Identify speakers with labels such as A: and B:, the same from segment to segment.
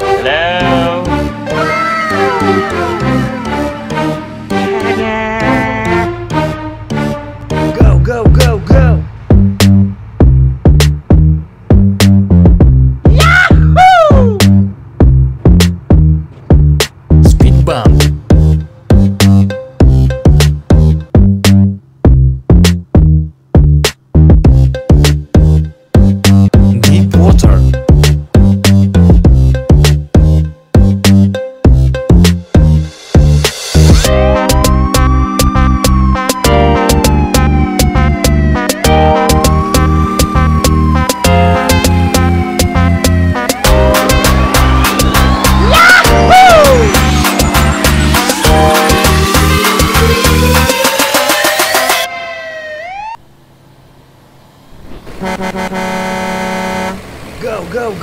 A: Hello?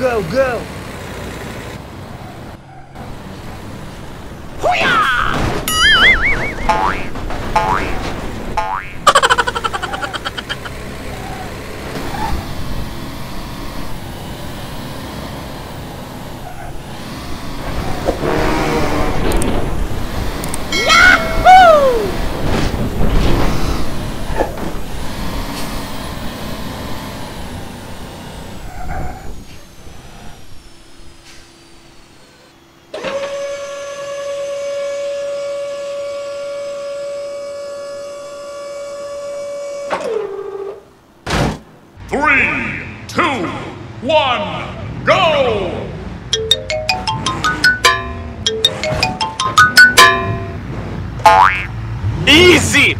B: Go, go,
C: Three, two, one, go!
A: Easy!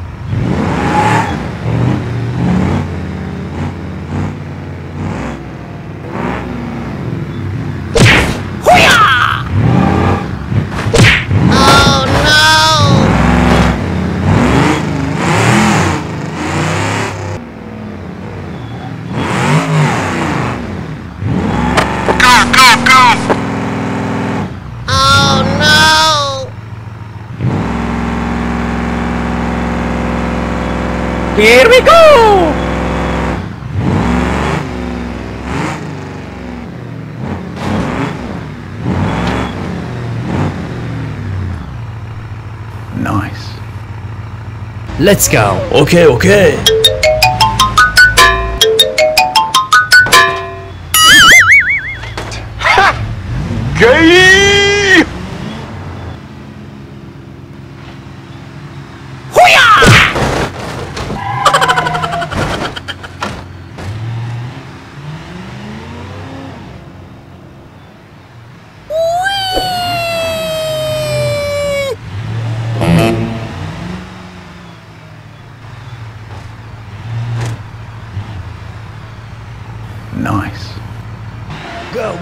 A: Go, go, go! Here we go!
D: Nice. Let's go.
B: Okay, okay.
C: Gay!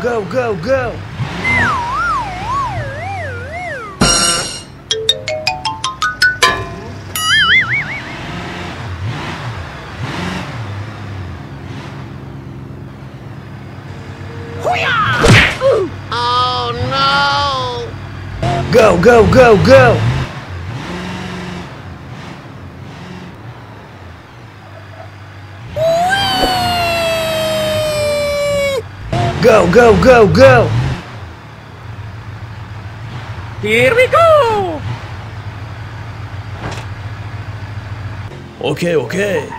B: Go, go, go, go! Go, go, go, go! Go, go, go, go!
A: Here we go!
B: Okay, okay.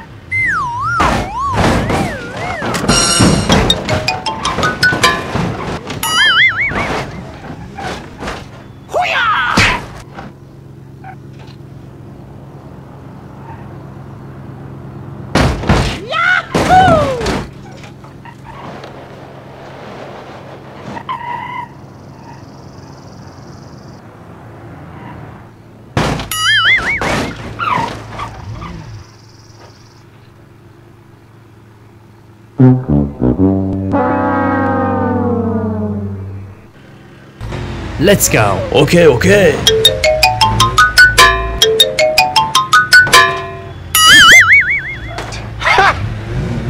D: Let's go.
B: Okay, okay.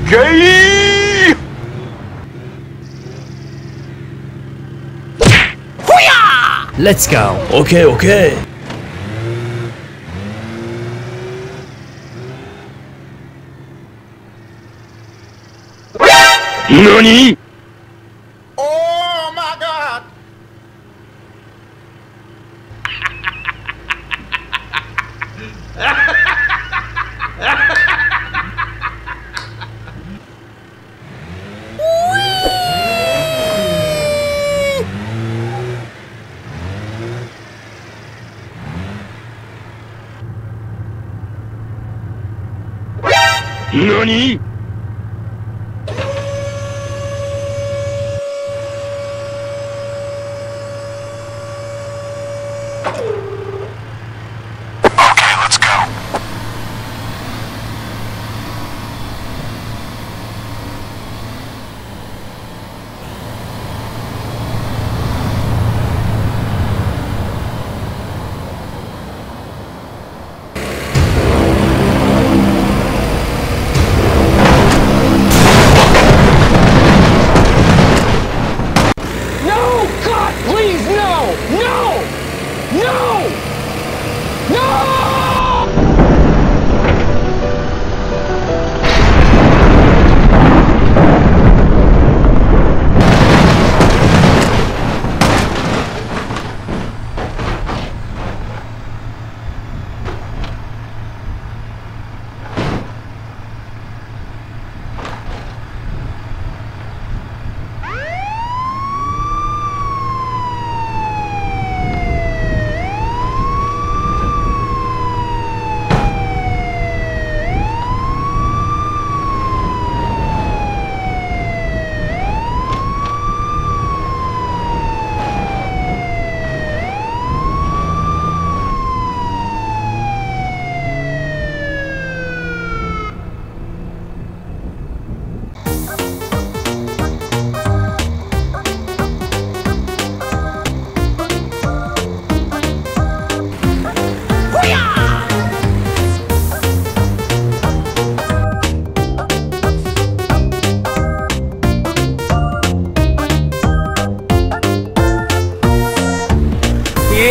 C: Gay!
D: Let's go.
B: Okay, okay.
C: に。
A: 何？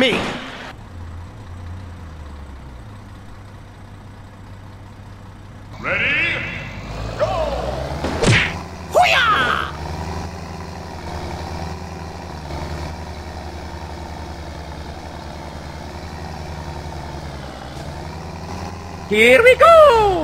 A: Me!
C: Ready? Go!
A: Here we go!